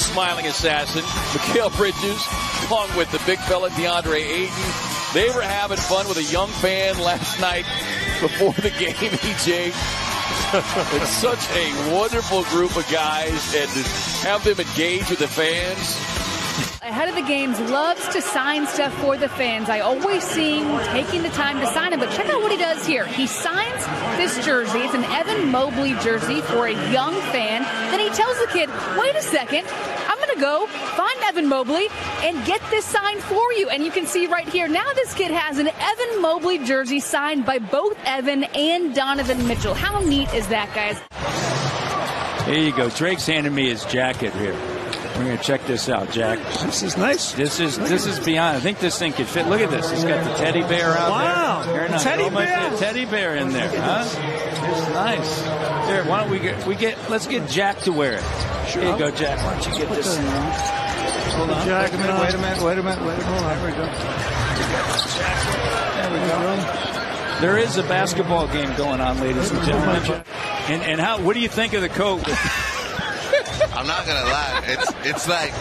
smiling assassin, Mikal Bridges, along with the big fella DeAndre Ayton. They were having fun with a young fan last night before the game, EJ. it's such a wonderful group of guys, and to have them engage with the fans ahead of the games loves to sign stuff for the fans. I always see him taking the time to sign it, but check out what he does here. He signs this jersey. It's an Evan Mobley jersey for a young fan. Then he tells the kid, wait a second, I'm going to go find Evan Mobley and get this signed for you. And you can see right here, now this kid has an Evan Mobley jersey signed by both Evan and Donovan Mitchell. How neat is that, guys? Here you go. Drake's handing me his jacket here. We're gonna check this out, Jack. This is nice. This is this is beyond. I think this thing could fit. Look at this. It's got the teddy bear out wow. there. Wow, teddy bear. teddy bear in there, huh? It's nice. Here, why don't we get we get let's get Jack to wear it. Sure. Here you go, Jack. Why don't you get this? Hold on. Jack, uh, wait a minute. Wait a minute. Wait a minute. Wait a minute. Hold on. There we go. There we go. There is a basketball game going on, ladies and gentlemen. And and how? What do you think of the coat? I'm not gonna lie. It's it's like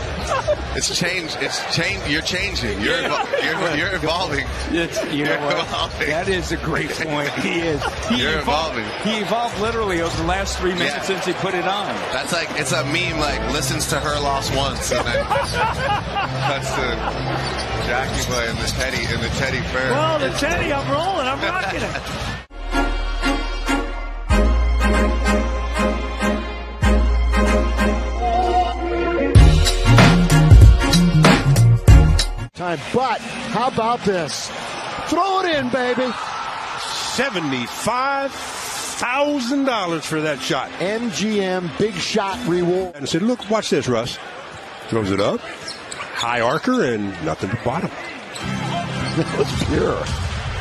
it's changed. It's change. You're changing. You're you're, you're evolving. It's, you you're know evolving. That is a great point. He is. He you're evolved, evolving. He evolved literally over the last three minutes yeah. since he put it on. That's like it's a meme. Like listens to her loss once, and then cuts to Jackie Boy and the Teddy and the Teddy Fair. Well, the Teddy, I'm rolling. I'm rocking it. time. But how about this? Throw it in, baby. $75,000 for that shot. MGM big shot reward. And I said, look, watch this, Russ. Throws it up. High archer and nothing but bottom. that was pure.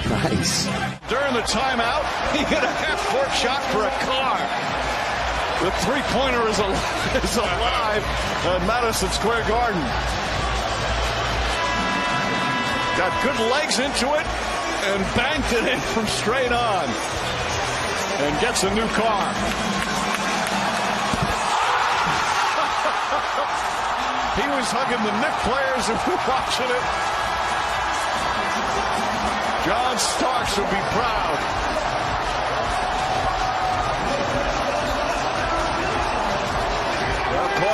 Nice. During the timeout, he hit a half court shot for a car. The three pointer is alive, is alive at Madison Square Garden. Got good legs into it and banked it in from straight on. And gets a new car. he was hugging the Knick players and we're watching it. John Starks will be proud.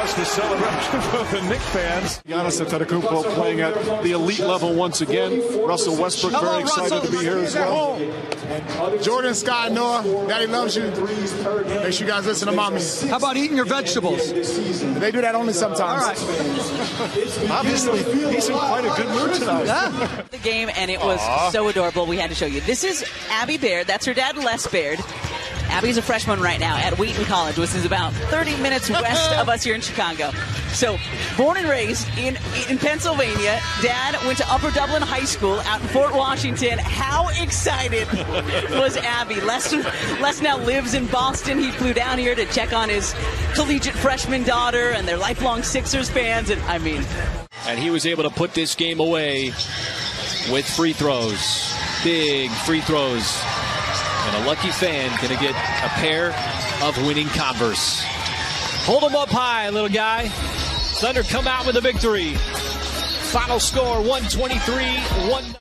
Cause the celebration for the Knick fans. Giannis Antetokounmpo playing at the elite level once again. Russell Westbrook Hello, very excited Russell. to be here as well. Jordan, Skye, Noah, Daddy loves you. Make sure you guys listen to mommy. How about eating your vegetables? They do that only sometimes. All right. Obviously, he's in quite a good mood tonight. Yeah. the game, and it was Aww. so adorable. We had to show you. This is Abby Baird. That's her dad, Les Baird. Abby's a freshman right now at Wheaton College, which is about 30 minutes west of us here in Chicago. So, born and raised in, in Pennsylvania, dad went to Upper Dublin High School out in Fort Washington. How excited was Abby? Les, Les now lives in Boston. He flew down here to check on his collegiate freshman daughter and their lifelong Sixers fans. And I mean, and he was able to put this game away with free throws. Big free throws and a lucky fan going to get a pair of winning Converse. Hold them up high, little guy. Thunder come out with a victory. Final score 123 1.